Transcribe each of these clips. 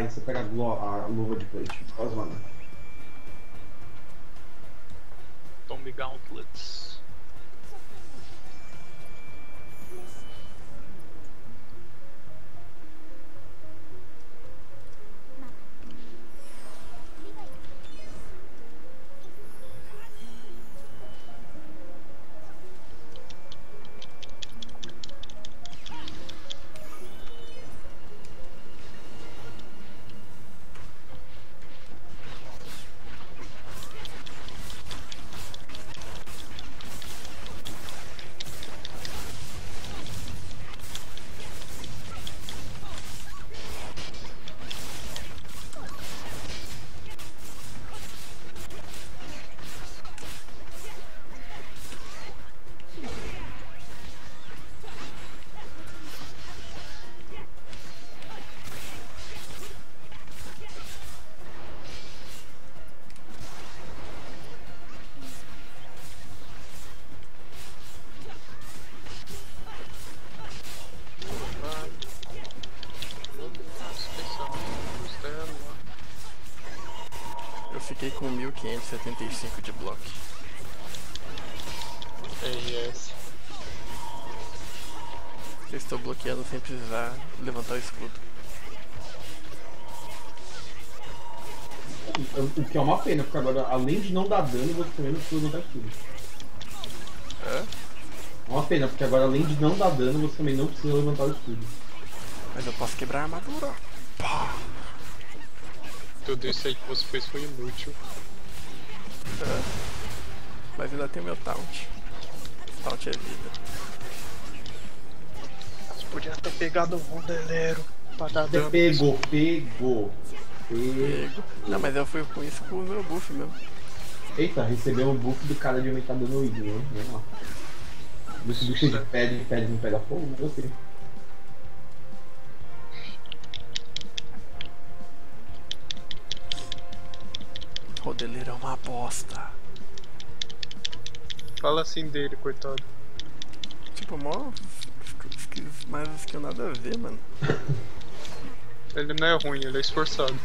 Aí você pega a, a luva de plate. Quase mana. Tomb Gauntlets. 1575 de bloco. É essa. Eu estou bloqueando sem precisar levantar o escudo. O que é uma pena, porque agora, além de não dar dano, você também não precisa levantar tudo. Hã? É uma pena, porque agora, além de não dar dano, você também não precisa levantar o escudo. Mas eu posso quebrar a armadura. Pá! Tudo isso aí que você fez foi inútil. Mas ainda tem o meu taunt. Taunt é vida. Você podia ter pegado o Rondelero pra dar dano. pegou, pegou. Pegou. Pego. Não, mas eu fui com isso com o meu buff mesmo. Eita, recebeu o buff do cara de aumentar dano ídolo, né? Vamos lá. Buff do que pede, pede não pega fogo, não gostei. Rodeleiro é uma bosta. Fala assim dele, coitado. Tipo, mó. Mais skill nada a ver, mano. Ele não é ruim, ele é esforçado.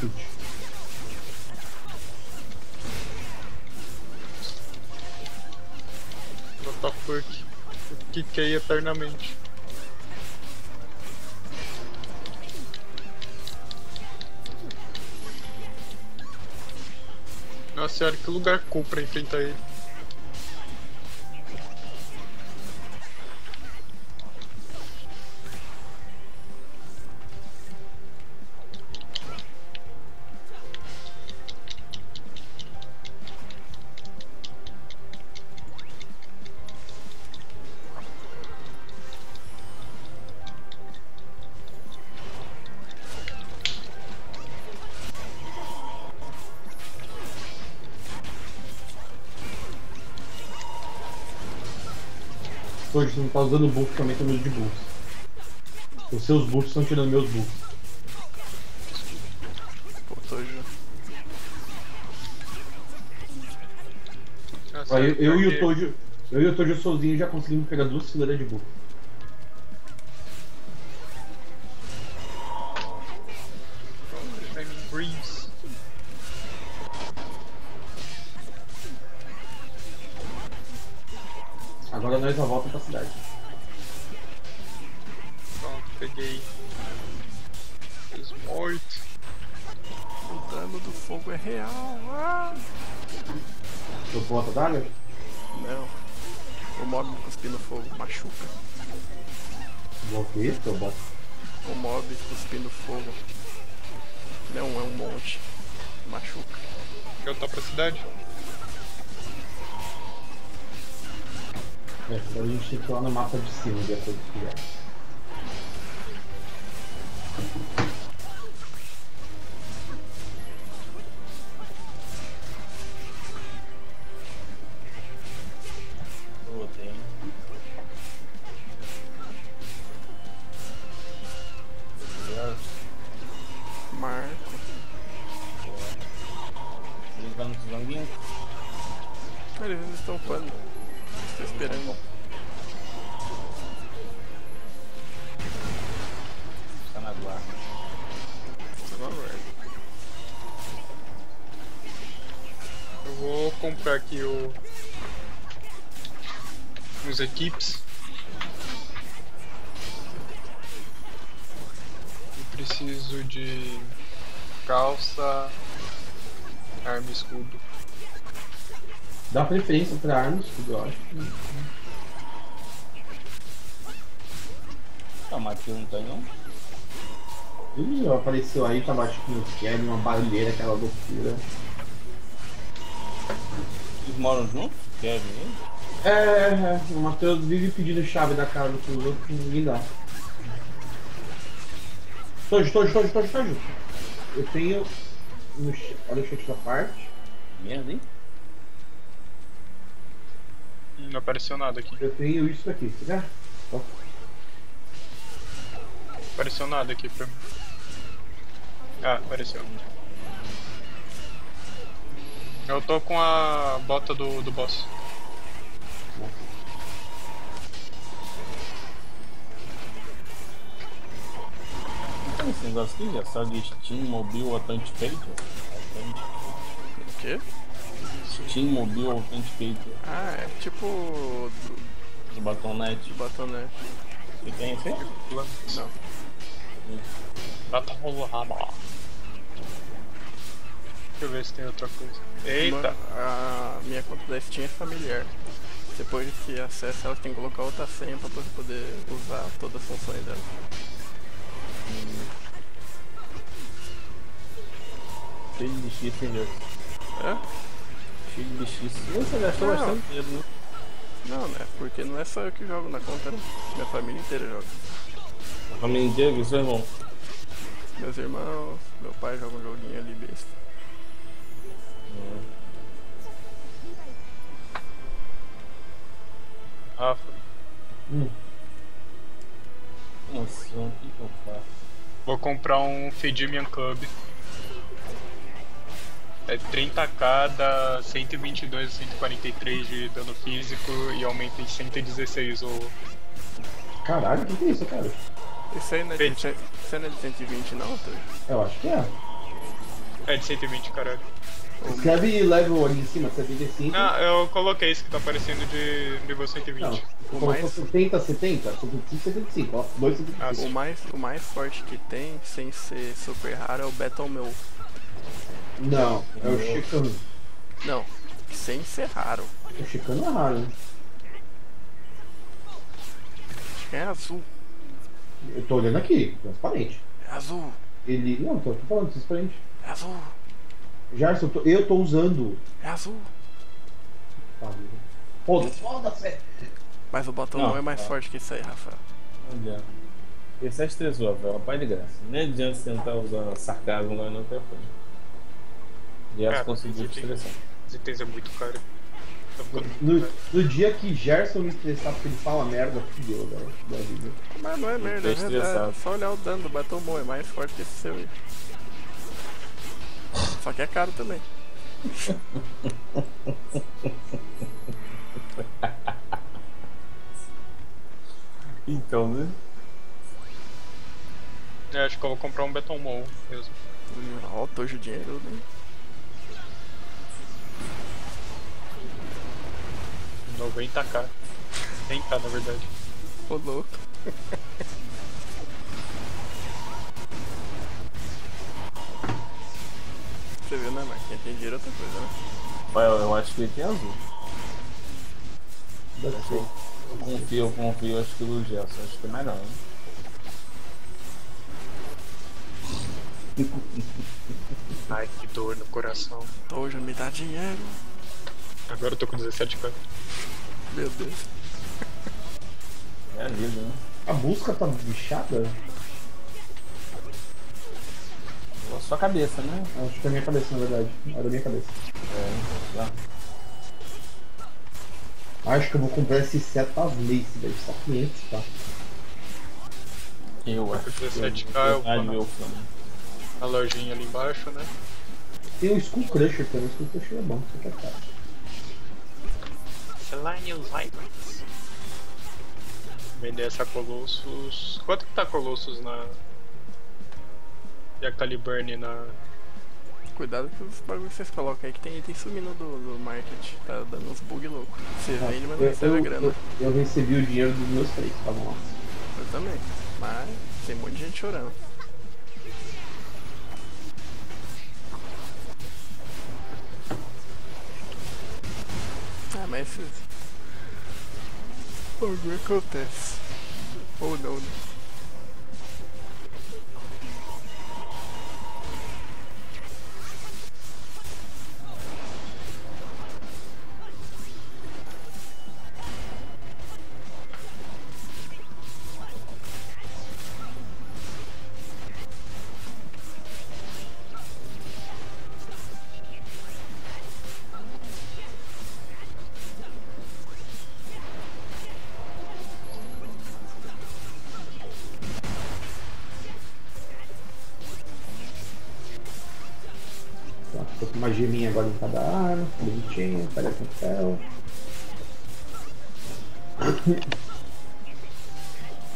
Chute. Fuck? Eu eternamente. Nossa senhora, que lugar cool pra enfrentar ele. Hoje você não tá usando buff que aumenta o número de buffs. Os seus buffs estão tirando meus buffs. Pô, tô já. Nossa, Ó, eu, eu e o Tojo. Eu e o Tojo sozinho já conseguimos pegar duas fileiras de buff. Fogo é real. Ah! Eu boto a daga? Não. O mob cuspindo fogo machuca. Boto isso, eu boto. O mob cuspindo fogo. Não é um monte. Machuca. Quer voltar pra cidade? É, agora a gente tem que ir lá no mapa de cima de falando os amiguinhos? Eles estão falando. Estou esperando. Fica na guarda. Fica na guarda. Eu vou comprar aqui o... Os equipes. Eu preciso de calça, arma e escudo. Dá preferência pra armas, tudo eu acho. Ah, mas aqui não tem não. Ih, apareceu aí, tava acho que no Kevin, uma barulheira, aquela loucura. Eles moram juntos? Kevin hein? É, é, o Matheus vive pedindo chave da casa pros outros, ninguém dá. Tojo, tojo, tojo, tojo, tojo. Eu tenho. No, olha o chat da parte. Merda, hein? Hum, Não apareceu nada aqui. Eu tenho isso aqui, tá? Ó, Apareceu nada aqui pra mim. Ah, apareceu. Eu tô com a bota do, do boss. Não tem esse negócio aqui, é só de Steam Mobile Authenticator. Authenticator. O quê? Steam Mobile Authenticator. Ah, é tipo do, Do Batonnet. do batonete. Você tem esse aí? Não. Bata rolada. Deixa eu ver se tem outra coisa. Eita! A minha conta da Steam é familiar. Depois que acessa, ela tem que colocar outra senha pra você poder usar todas as funções dela. Cheio de X, hein? É? Cheio de X. Você gastou Não. bastante dinheiro, né? Não, né? Porque não é só eu que jogo na conta, né? Minha família inteira joga. A família inteira, que seu irmão. Meus irmãos, meu pai joga um joguinho ali besta. Rafa. Hum. Nossa, o que que eu faço? Vou comprar um Fedimian Club. É 30k, dá 122 143 de dano físico e aumenta em 116 o. Caralho, o que, que é isso, cara? Isso aí não é de, isso aí não é de 120 não, Antônio? Eu acho que é. É de 120, caralho. Escreve level ali em cima, 75. Ah, eu coloquei esse que tá aparecendo de nível 120. Não, O colocou mais- 70, 70, 75, 75, ó. 2, 75. Ah, O mais, o mais forte que tem, sem ser super raro, é o Battle Mill. Não, é o Chicano. Não, sem ser raro. O Chicano é raro, né? Acho que é azul. Eu tô olhando aqui, transparente. É azul. Ele. Não, tô, tô falando transparente. É azul. Jarson, eu tô, eu tô usando. É azul. Foda-se, foda-se! Mas o Battle Não, Mill é mais tá. forte que isso aí, Rafael. Não adianta. Esse é estressou, velho. Pai de graça. Nem adianta tentar usar sarcasmo lá no telefone. Se conseguiu te estressar. Esse itens é muito caro. Tá No, no dia que Gerson me estressar porque ele fala merda, fudeu, velho. Da vida. Mas não é merda, é verdade. estressado. Só olhar o dano do Battle Mill, é mais forte que esse seu aí. Só que é caro também. Então, né? É, acho que eu vou comprar um Beton Mall mesmo. Ó, o tojo dinheiro, né? 90k. 100k na verdade. Ô louco. Você viu, né, mas quem tem dinheiro é outra coisa, né? Pai, eu, eu acho que ele tem azul. Deve ser. Eu confio, eu confio, acho que o Gerson, acho que é melhor, né? Ai, que dor no coração. Tojo me dá dinheiro. Agora eu tô com 17k. Meu Deus. É a vida, né? A busca tá bichada? Só sua cabeça, né? Acho que é a minha cabeça, na verdade. Era a minha cabeça. É, lá. Acho que eu vou comprar esse Setas Lace, deve estar 500, tá? Eu acho. que 17K é eu vou verdade, na- meu filho. A lojinha ali embaixo, né? Tem o Skull Crusher também, o Skull Crusher é bom, isso aqui é caro. Selenius Items. Vender essa Colossus. Quanto que tá Colossus na. E a Caliburn na. Cuidado com os bagulhos que vocês colocam aí, que tem item sumindo do, do market. Tá dando uns bug loucos. Você vende, mas não recebe a grana. eu, eu recebi o dinheiro dos meus três, tá bom? Eu também. Mas tem um monte de gente chorando. Ah, mas esses. Algo acontece. Ou não, né? Geminha agora em cada arma, bonitinho, parece um fel.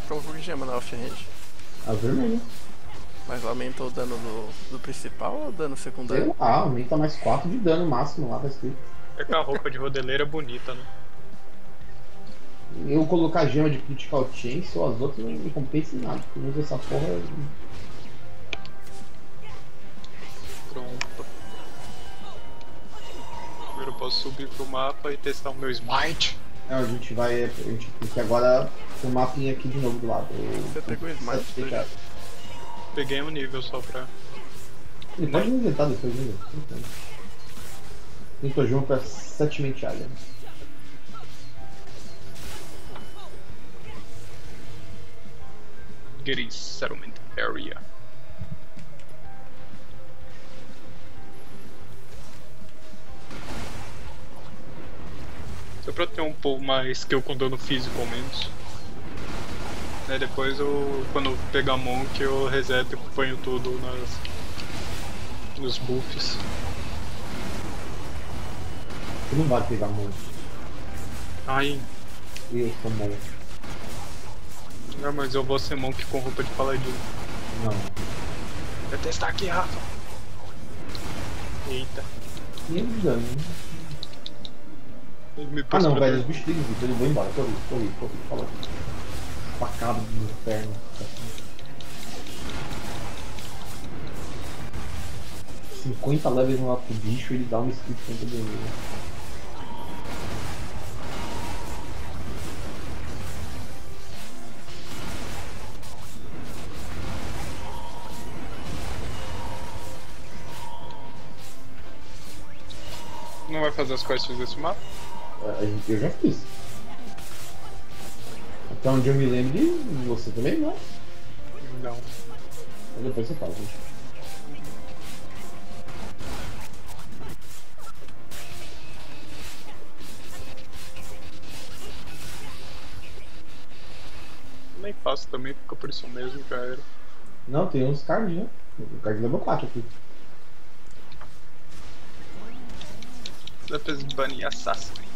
Colocou que gema na off-range. A vermelha. Mas aumentou o dano do, do principal ou o dano Sei secundário? lá, aumenta mais 4 de dano máximo lá, tá escrito. É que a roupa de rodeleira é bonita, né? Eu colocar gema de critical chance ou as outras não me compensa em nada, porque eu uso essa porra. Eu posso subir pro mapa e testar o meu smite. Não, a gente vai. A gente tem que agora o mapinha aqui de novo do lado. Você pegou o smite, Fechado. Peguei um nível só pra. Ele pode me inventar depois, né? Junto pra sete mentalha. Getting Settlement Area. Só pra ter um pouco mais skill com dano físico ao menos. Aí depois eu, quando eu pegar Monk, eu reseto e ponho tudo nas, nos buffs. Você não vai pegar muito. Ai, Eu sou bom. não, mas eu vou ser Monk com roupa de paladino. Não. Vai testar aqui, Rafa. Eita, 500 de dano. Ele me Ah não, velho, os bichos têm vida, eu vou embora, corri, corri, corri, falou. Facada do inferno. 50 levels no outro bicho ele dá uma skill contra inimigo. Não vai fazer as quests desse mapa? Eu já fiz. Até onde eu me lembro você também, não? Não. Mas depois você fala, gente. Nem faço também, fica por isso mesmo, já era. Não, tem uns cards, né? O card level 4 aqui. Depois banir Assassin. Eita,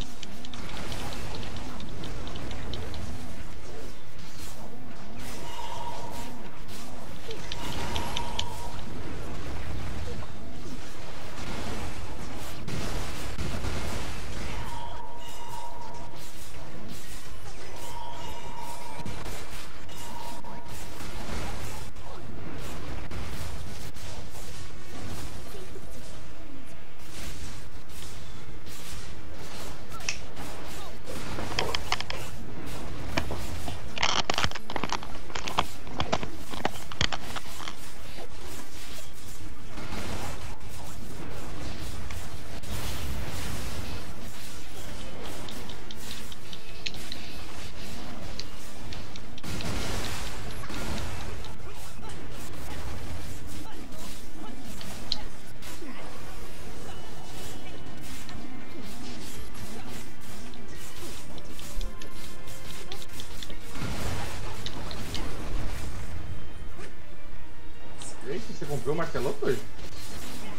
comprou o martelo hoje?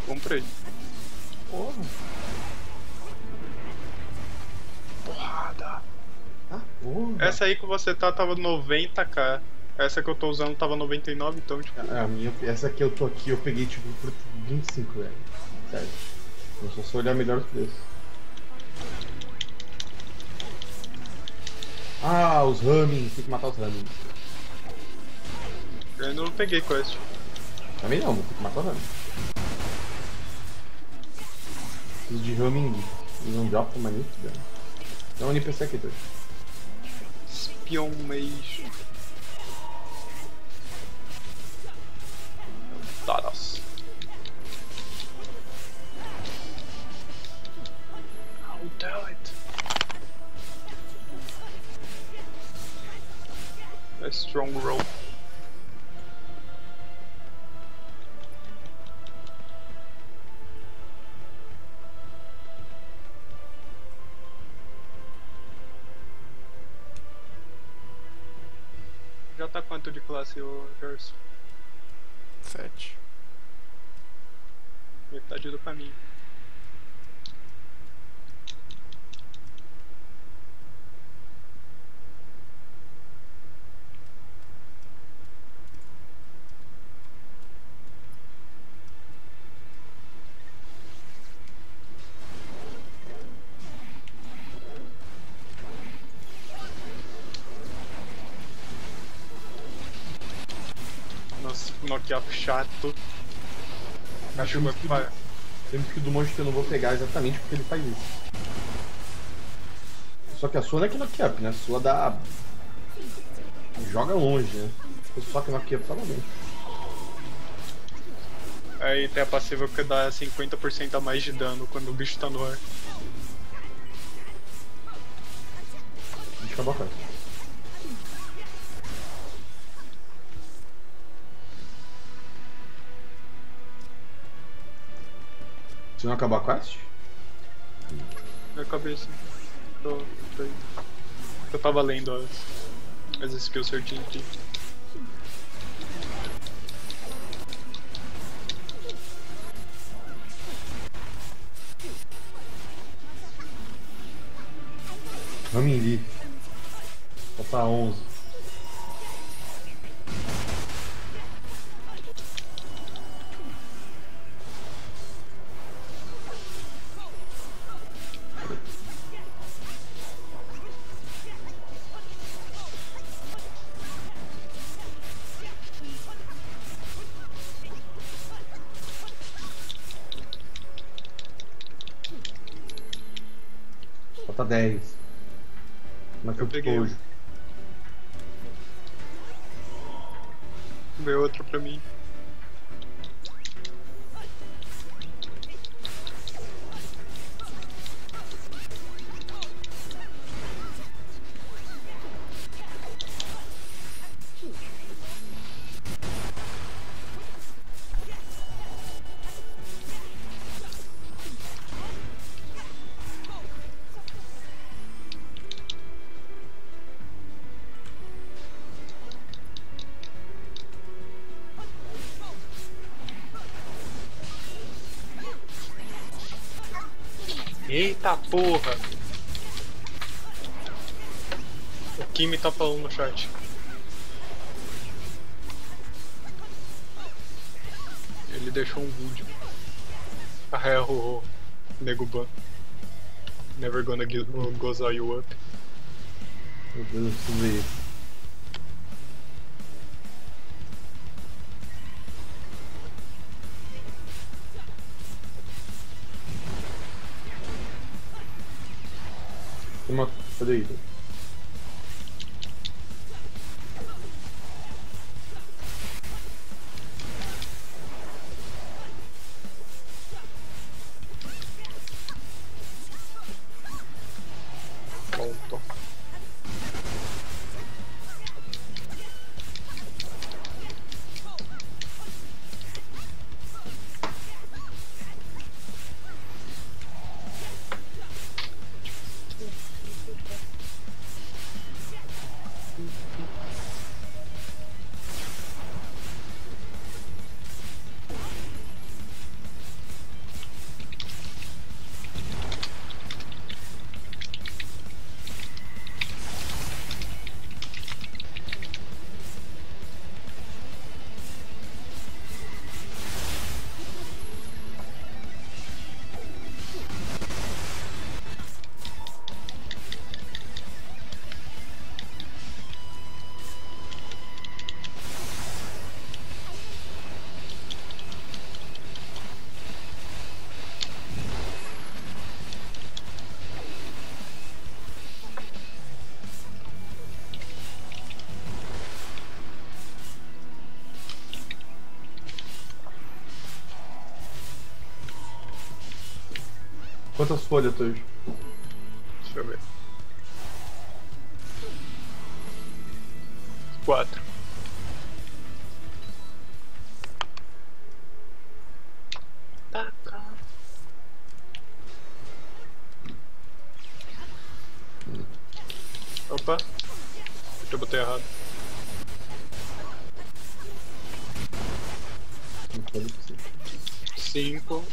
Comprei. Porra. Porrada. Ah, porra. Essa aí que você tá tava 90k. Essa que eu tô usando tava 99, então tipo. A minha, essa que eu tô aqui, eu peguei tipo por 25, velho. Sério. Eu só só olhar melhor os preços. Ah, os Ramin. Tem que matar os Ramin. Eu ainda não peguei quest. Também não, tem que matar os Ramin. Preciso de. Eles não dropam mais muito, velho. Tem um NPC aqui, dois. Espion Mage. Taras. I'll do it. A strong roll. Quanto de classe, ô Gerson? 7. Metade do caminho. Nokia chato. Cachorro Temos que- vai. Temos que do monstro eu não vou pegar exatamente porque ele faz isso. Só que a sua não é que knock up, né? A sua dá. Joga longe, né? Só que knock up tava bem. Aí tem a passiva que dá 50% a mais de dano quando o bicho tá no ar. A gente acabou a Se não acabar a quest? Cabeça. Tô, tô indo. Eu tava lendo as, as skills certinho aqui. Ramin Lee. Falta 11. Falta 10. Mas Eu peguei. hoje. Veio outro pra mim. Eita porra! O Kimi tá falando no chat. Ele deixou um vídeo. Ah, é o Nego Ban. Never gonna give, you up. Meu Deus, isso. Tem uma. Cadê Quantas folhas, Tojo? Deixa eu ver. Quatro. Taca. Opa. Eu botei errado. Cinco.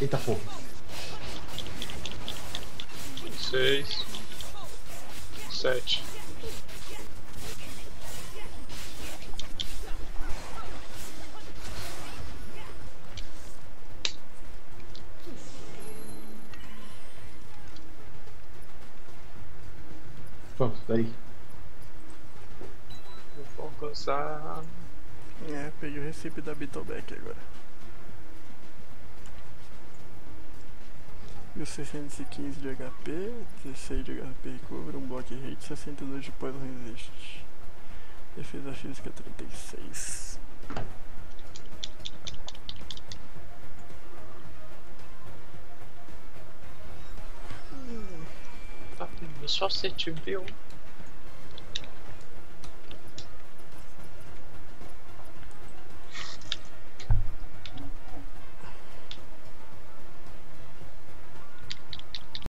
Eita porra. Seis. Sete. Pronto, daí. Vou gozar. É, peguei o recipe da Beetleback agora. E 615 de HP, 16 de HP recover, um block rate, 62 de poison resist. Defesa física 36. Tá vendo? Só você te viu.